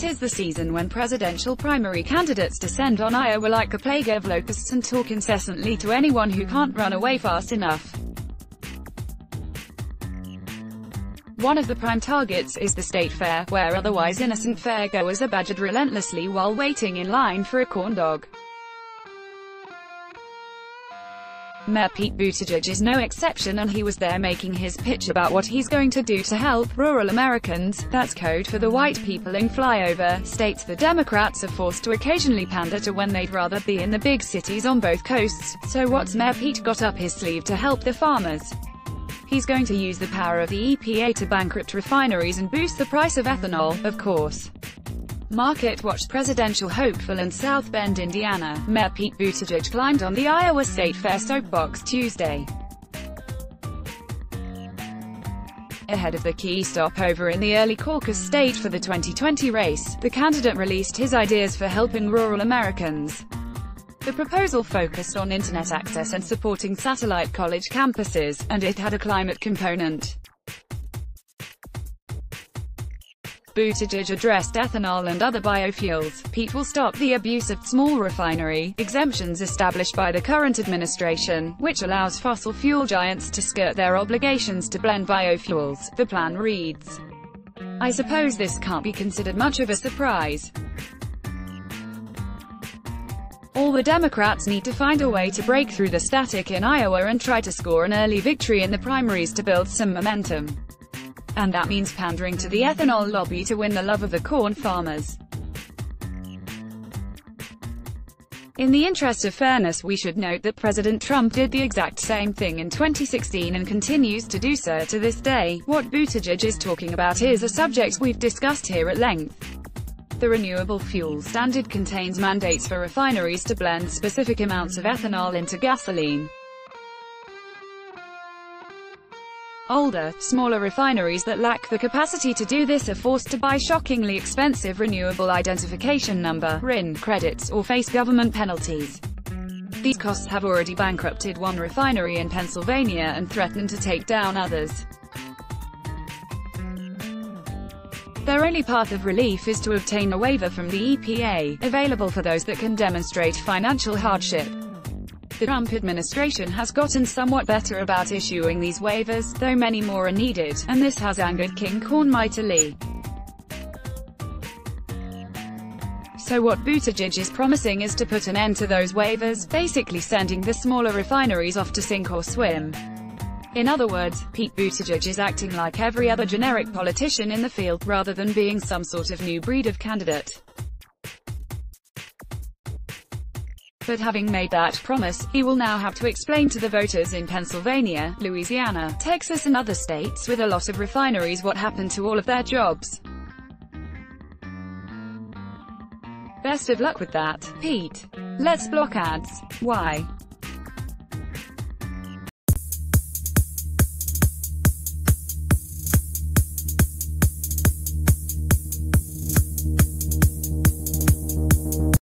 Tis the season when presidential primary candidates descend on Iowa like a plague of locusts and talk incessantly to anyone who can't run away fast enough. One of the prime targets is the state fair, where otherwise innocent fairgoers are badgered relentlessly while waiting in line for a corn dog. Mayor Pete Buttigieg is no exception and he was there making his pitch about what he's going to do to help rural Americans, that's code for the white people in flyover states the Democrats are forced to occasionally pander to when they'd rather be in the big cities on both coasts, so what's Mayor Pete got up his sleeve to help the farmers? He's going to use the power of the EPA to bankrupt refineries and boost the price of ethanol, of course. Market Watch presidential hopeful in South Bend, Indiana, Mayor Pete Buttigieg climbed on the Iowa State Fair soapbox Tuesday. Ahead of the key stopover in the early caucus stage for the 2020 race, the candidate released his ideas for helping rural Americans. The proposal focused on internet access and supporting satellite college campuses, and it had a climate component. Buttigieg addressed ethanol and other biofuels. Pete will stop the abuse of small refinery exemptions established by the current administration, which allows fossil fuel giants to skirt their obligations to blend biofuels, the plan reads. I suppose this can't be considered much of a surprise. All the Democrats need to find a way to break through the static in Iowa and try to score an early victory in the primaries to build some momentum. And that means pandering to the ethanol lobby to win the love of the corn farmers. In the interest of fairness we should note that President Trump did the exact same thing in 2016 and continues to do so to this day. What Buttigieg is talking about is a subject we've discussed here at length. The Renewable Fuel Standard contains mandates for refineries to blend specific amounts of ethanol into gasoline. Older, smaller refineries that lack the capacity to do this are forced to buy shockingly expensive Renewable Identification Number RIN credits or face government penalties. These costs have already bankrupted one refinery in Pennsylvania and threaten to take down others. Their only path of relief is to obtain a waiver from the EPA, available for those that can demonstrate financial hardship. The Trump administration has gotten somewhat better about issuing these waivers, though many more are needed, and this has angered King Corn mightily. So what Buttigieg is promising is to put an end to those waivers, basically sending the smaller refineries off to sink or swim. In other words, Pete Buttigieg is acting like every other generic politician in the field, rather than being some sort of new breed of candidate. But having made that promise, he will now have to explain to the voters in Pennsylvania, Louisiana, Texas and other states with a lot of refineries what happened to all of their jobs. Best of luck with that, Pete. Let's block ads. Why?